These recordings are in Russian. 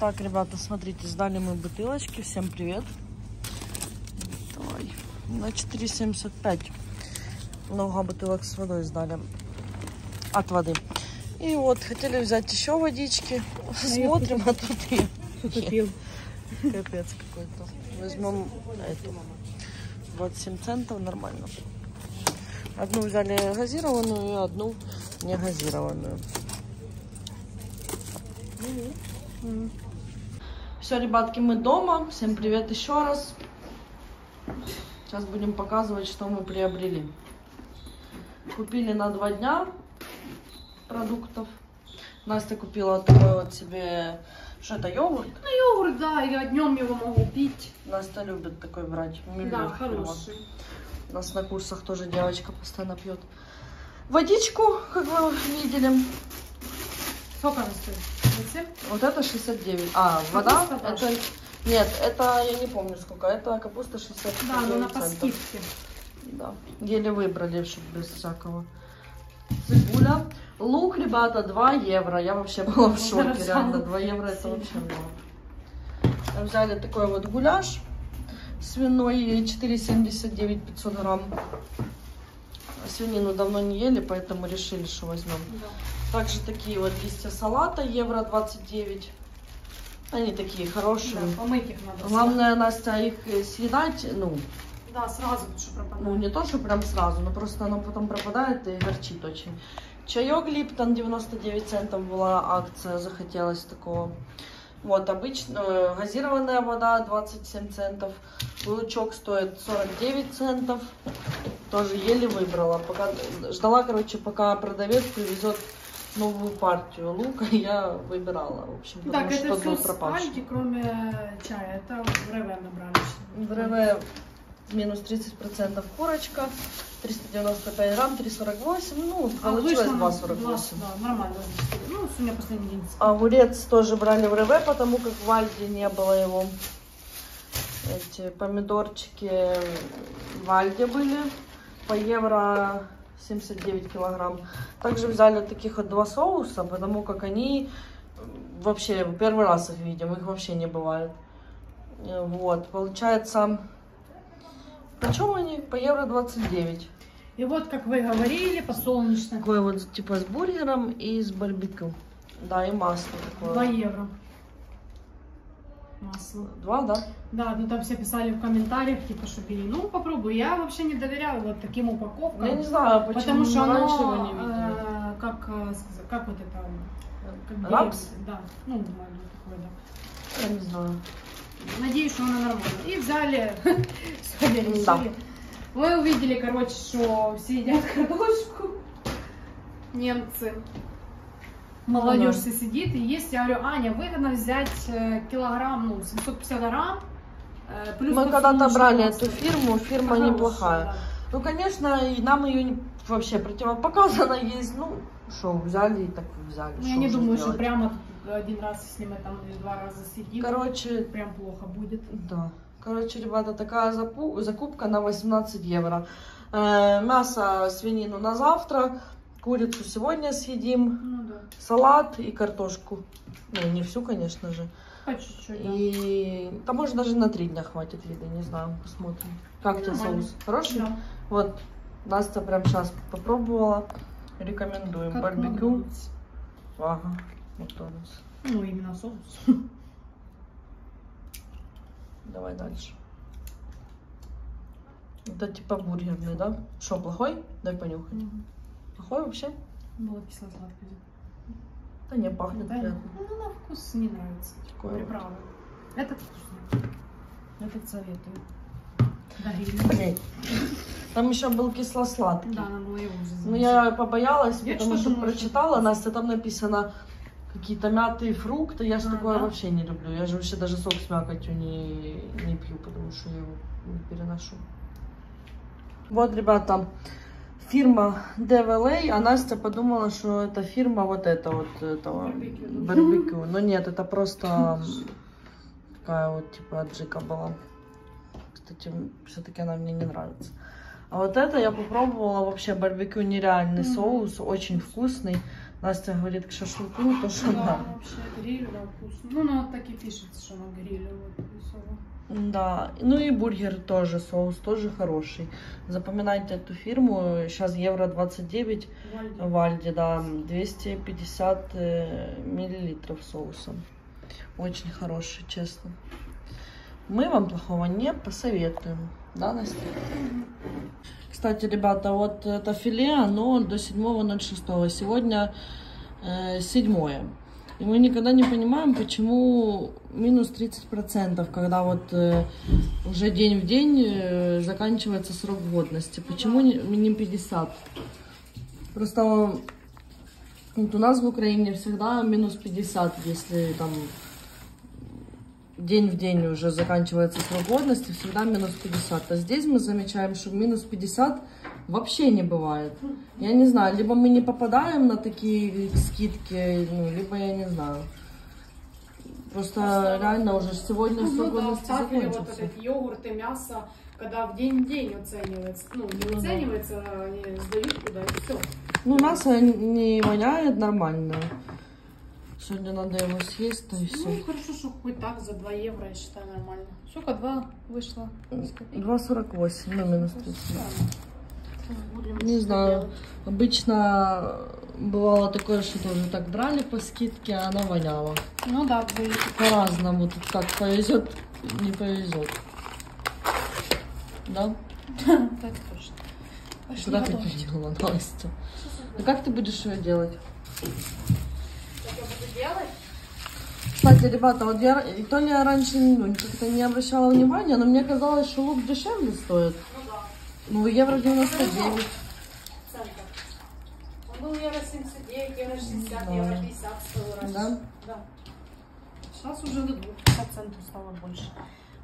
Так, ребята, смотрите, сдали мы бутылочки. Всем привет. Давай. На 4,75. Много бутылок с водой сдали. От воды. И вот, хотели взять еще водички. Смотрим, а тут и Кто-то пил. капец какой-то. Возьмем эту. 27 центов, нормально. Одну взяли газированную, и одну не газированную. Все, ребятки, мы дома. Всем привет еще раз. Сейчас будем показывать, что мы приобрели. Купили на два дня продуктов. Настя купила такой вот себе, что это, йогурт? Ну, йогурт, да, я днем его могу пить. Настя любит такой брать. Милю Да, хороший. У нас на курсах тоже девочка постоянно пьет. Водичку, как вы видели. Сколько она стоит? 27? Вот это 69. А, вода? Капуста Это... Нет, это я не помню сколько. Это капуста 69 Да, но на по скидке. Да. Еле выбрали, чтобы без всякого. Цибуля. Лук, ребята, 2 евро. Я вообще была в шоке, Хорошо. реально. 2 евро это вообще много. Взяли такой вот гуляш свиной 4,79 500 грамм. Свинину давно не ели, поэтому решили, что возьмем. Также такие вот листья салата, евро 29. Они такие хорошие. Да, помыть их надо. Главное, Настя, их э, съедать, ну, Да, сразу, что ну, пропадает. не то, что прям сразу, но просто оно потом пропадает и горчит очень. Чаек Липтон 99 центов была акция, захотелось такого. Вот, обычно э, газированная вода 27 центов. Лучок стоит 49 центов. Тоже еле выбрала. Пока, ждала, короче, пока продавец привезет новую партию лука. Я выбирала, в общем, потому Так, что это все был пропавший. Альди, кроме чая. Это в РВ набрали. В РВ минус 30% курочка, 395 грамм, 348, ну, А, получилось вышло на 2,48. два, Да, нормально. Ну, сегодня последний день. Огурец тоже брали в РВ, потому как в Альде не было его. Эти помидорчики в Альде были по евро 79 килограмм. Также взяли таких вот два соуса, потому как они вообще первый раз их видим, их вообще не бывает. Э, Вот, получается, почем они? По евро 29. И вот, как вы говорили, подсолнечное. Такой вот типа с бургером и с барбекю. Да, и масло такое. 2 евро. Масло. Два, да? Да, ну там все писали в комментариях, типа, что бери. Ну, попробуй. Я вообще не доверяю вот таким упаковкам. Я не знаю, почему Потому что оно, раньше его не э, как, э, сказать, как вот это, как Рапс? Да, ну, буквально такое, да. Я не знаю. Надеюсь, что оно нормально. И взяли, сегодня решили. Мы увидели, короче, что все едят картошку. Немцы. Молодежь Ну да. все сидит и есть. Я говорю, Аня, выгодно взять э, килограмм, ну, 750 грамм. э, Плюс Мы когда-то брали эту фирму, фирма Хорошая, неплохая. да. Ну, конечно, и нам ее вообще противопоказано есть. Ну, что, взяли и так взяли. Ну, я Что не думаю, что сделать? прям один раз, если мы там два раза сидим, Короче, прям плохо будет. да. Короче, ребята, такая закупка на 18 евро. Э, мясо, свинину на завтра, курицу сегодня съедим, Ну да. салат и картошку. Ну, не всю, конечно же. По чуть-чуть, да. И там может даже на три дня хватит еды, не знаю, посмотрим. Как тебе Нормально. соус? Хороший? Да. Вот, Настя прям сейчас попробовала. Рекомендуем. Как Барбекю. Ага, Макдональдс. Ну, именно соус. Давай дальше. Это типа бургерный, да? Что, плохой? Дай понюхать. Плохой вообще? Было кисло-сладкое. Да не, пахнет Да, приятно. ну, на вкус не нравится. Такое вот. Приправы. Это вкусно. Этот советую. Да. Блин. Там еще был кисло-сладкий. Да, надо было его уже Ну, занести. я побоялась, Я потому что что- прочитала, Настя, там написано какие-то мятые фрукты. Я же А, такое да? вообще не люблю. Я же вообще даже сок с мякотью не, не пью, потому что я его не переношу. Вот, ребята, фирма DVLA, а Настя подумала, что это фирма вот эта вот этого Барбекю. Но нет, это просто такая вот типа аджика была. Кстати, все-таки она мне не нравится. А вот это я попробовала вообще барбекю нереальный соус, очень вкусный. Настя говорит к шашлыку, то что Да, да. вообще гриль, да, вкусно. Ну, она так и пишется, что на гриле вот. Да, ну и бургер тоже, соус тоже хороший. Запоминайте эту фирму, сейчас евро 29 Вальди. в Альде, да, 250 э, миллилитров соуса. Очень хороший, честно. Мы вам плохого не посоветуем, да, Настя? Кстати, ребята, вот это филе, оно до 7.06. Сегодня э, 7. И мы никогда не понимаем, почему минус 30%, когда вот э, уже день в день э, заканчивается срок годности. Почему не, не 50? Просто вот у нас в Украине всегда минус 50, если там день в день уже заканчивается срок годности, всегда минус 50. А здесь мы замечаем, что минус 50 вообще не бывает. Я не знаю, либо мы не попадаем на такие скидки, ну, либо я не знаю. Просто реально уже сегодня срок Ну да, годности вот закончился. этот йогурт и мясо, когда в день в день оценивается. Ну, не Ну да. оценивается, а они сдают туда и все. Ну, мясо не воняет нормально. Сегодня надо его съесть, то и все. Ну, хорошо, что хоть так, за 2 евро, я считаю, нормально. Сколько? 2 вышло? с копейками? 2,48, ну, минус 30. Да. Будем Не знаю. делать. Обычно бывало такое, что тоже так брали по скидке, а она воняла. Ну да, были. По-разному. Тут как повезет, не повезет. Да? Так точно. Пошли Куда ты переела, Настя? Ну как ты будешь ее делать? Делать? Кстати, ребята, вот я и то ли я раньше ну, как-то не обращала внимания, но мне казалось, что лук дешевле стоит. Ну да. Ну, евро 99. Центр. Он был евро 79, евро 60, Да. евро 50 стоил раньше. Да? Да. Сейчас уже до 2% стало больше.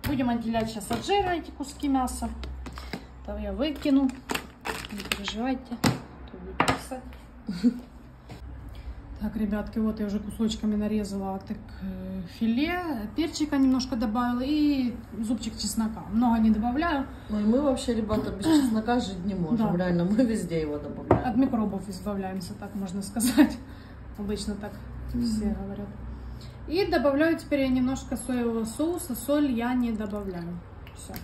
Будем отделять сейчас от жира эти куски мяса. Там я выкину. Не переживайте. Тут будете писать. Так, ребятки, вот я уже кусочками нарезала так э, филе, перчика немножко добавила и зубчик чеснока. Много не добавляю. Ну и мы вообще, ребята, без чеснока жить не можем. Да. Реально, мы везде его добавляем. От микробов избавляемся, так можно сказать. Обычно так все говорят. И добавляю теперь я немножко соевого соуса. Соль я не добавляю. Все.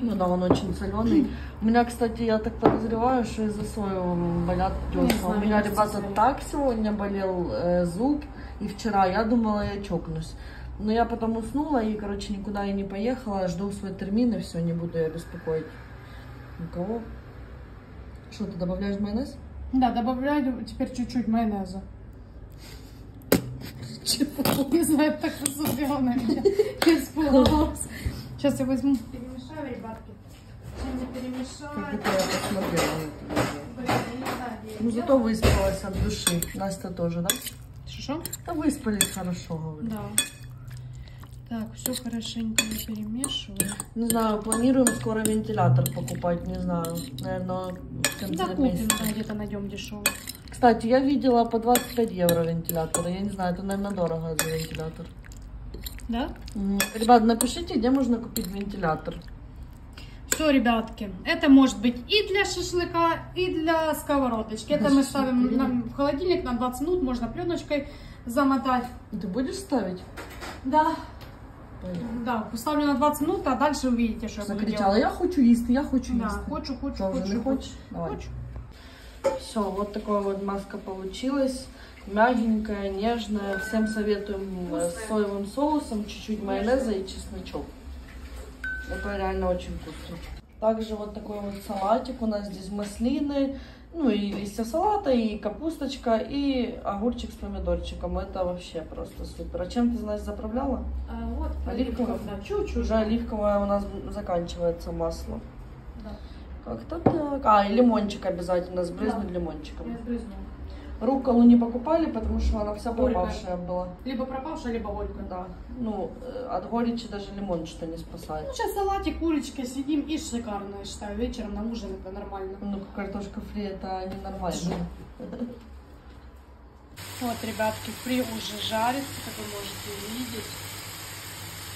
Ну да, он очень соленый. У меня, кстати, я так подозреваю, что из-за соевого болят Не десна. У меня, ребята, так сегодня болел э, зуб. И вчера я думала, я чокнусь. Но я потом уснула и, короче, никуда я не поехала. Жду свой термин и все, не буду я беспокоить никого. Что, ты добавляешь майонез? Да, добавляю теперь чуть-чуть майонеза. Не знаю, так посмотрела на меня. Я испугалась. Сейчас я возьму. Перемешаю, ребятки. Чем Как перемешаю? это я посмотрела на это не Ну, зато выспалась от души. Настя тоже, да? Что? Да выспались хорошо, говорю. Да. Так, все хорошенько я перемешиваю. Не знаю, планируем скоро вентилятор покупать, не знаю. Наверное, в конце Да, купим, месяца. где-то найдем дешевый. Кстати, я видела по 25 евро вентилятор. Я не знаю, это, наверное, дорого за вентилятор. Да? Ребят, напишите, где можно купить вентилятор. Все, ребятки, это может быть и для шашлыка, и для сковородочки. Это мы ставим на- в холодильник на 20 минут, можно пленочкой замотать. Ты будешь ставить? Да, Понятно. да, поставлю на 20 минут, а дальше увидите, что я буду Закричала, делать. я хочу есть, я хочу Да, есть. хочу, хочу, хочу, не хочешь? Давай. хочу. Все, вот такая вот маска получилась. Мягенькая, нежная. Всем советуем э, с соевым соусом, чуть-чуть майонеза и чесночок. Это реально очень вкусно. Также вот такой вот салатик. У нас здесь маслины, ну и листья салата, и капусточка, и огурчик с помидорчиком. Это вообще просто супер. А чем ты, Настя, заправляла? А, вот, Оливковое? да, чуть-чуть. Уже оливковое у нас заканчивается масло. Да. Как-то так. А, и лимончик обязательно, сбрызнуть Да. лимончиком. Я сбрызну. Руколу не покупали, потому что она вся Горькая. пропавшая была. Либо пропавшая, либо горькая. Да. Ну, э, от горечи даже лимон что не спасает. Ну, сейчас салатик, курочка, сидим и шикарно, я считаю. Вечером на ужин это нормально. Ну, картошка фри это ненормально. Вот, ребятки, фри уже жарится, как вы можете видеть.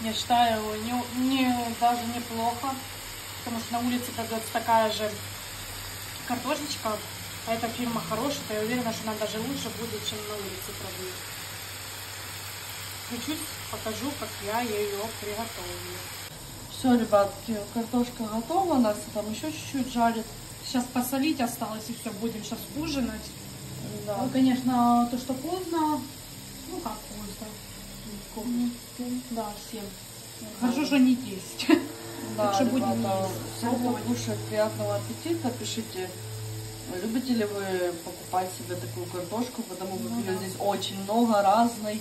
Я считаю, не, не, даже неплохо, потому что на улице продается такая же картошечка, А эта фирма хорошая, то я уверена, что она даже лучше будет, чем на улице продают. Чуть-чуть покажу, как я ее приготовлю. Все, ребятки, картошка готова, Настя там еще чуть-чуть жарит. Сейчас посолить осталось, и все, будем сейчас ужинать. Да. Ну, конечно, то, что поздно, ну как поздно, да, 7. Хорошо, что не 10. Да, Так что будем ребята, есть. всем, кушает, приятного аппетита. Пишите, любите ли вы покупать себе такую картошку, потому как Ну ее да. здесь очень много разной.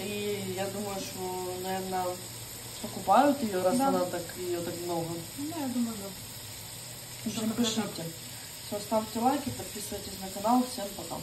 И я думаю, что, наверное, покупают ее, раз Да. она так, ее так много. Ну, я думаю, да. В общем, Что-то пишите. Все, ставьте лайки, подписывайтесь на канал. Всем пока.